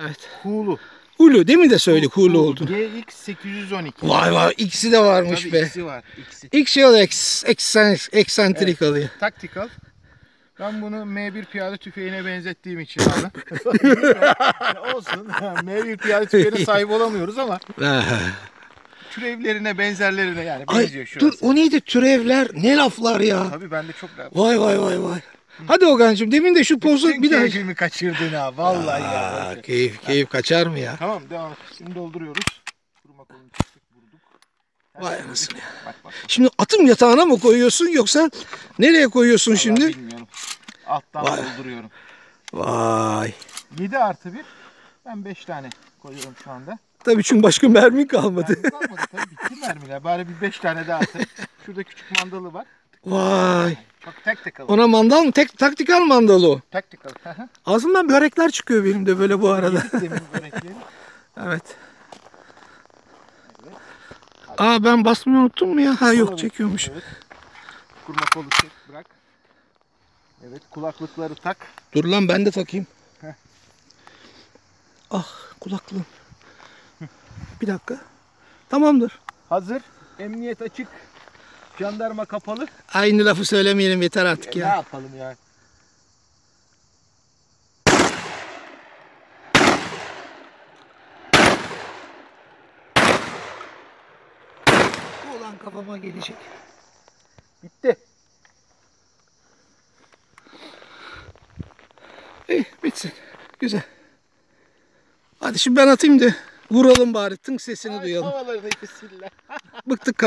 Evet. Hulu. Hulu değil mi de söyle Hulu olduğunu. GX 812. Vay vay ikisi de varmış Tabii be. ikisi var. ikisi. İlk şey eks, eksen, eksantrik alıyor. Tactical. Ben bunu M1 piyade tüfeğine benzettiğim için abi. Olsun. M1 piyade tüfeğine sahip olamıyoruz ama türevlerine, benzerlerine yani Ay benziyor şurası. dur o neydi türevler ne laflar ya. Tabii ben de çok laf. Vay vay vay vay. Hadi Ogancığım demin de şu pozu Bütün bir daha. keyfimi kaçırdın ha. Vallahi ya. Aa, keyif keyif kaçar mı ya? Tamam devam. Şimdi dolduruyoruz. Kuruma kolunu çıktık vurduk. Vay anasını ya. Bak bak. Şimdi atım yatağına mı koyuyorsun yoksa nereye koyuyorsun Vallahi şimdi? Bilmiyorum. Alttan Vay. dolduruyorum. Vay. 7 artı 1. Ben 5 tane koyuyorum şu anda. Tabii çünkü başka mermi kalmadı. Mermi kalmadı tabii bitti mermiler. Bari bir 5 tane daha atayım. Şurada küçük mandalı var. Vay. Çok tactical. Ona mandal mı? Tek, taktikal mandal o. Tactical. Ağzımdan börekler çıkıyor benim de böyle bu arada. Evet. Aa ben basmayı unuttum mu ya? Ha yok çekiyormuş. Evet. Kurma kolu çek bırak. Evet kulaklıkları tak. Dur lan ben de takayım. Heh. Ah kulaklığım. Bir dakika. Tamamdır. Hazır. Emniyet açık. Jandarma kapalı. Aynı lafı söylemeyelim yeter artık E, ne ya. yapalım yani? Bu olan kafama gelecek. Bitti. İyi bitsin. Güzel. Hadi şimdi ben atayım da vuralım bari. Tınk sesini Ay, duyalım. Havalarını ikisiyle. Bıktık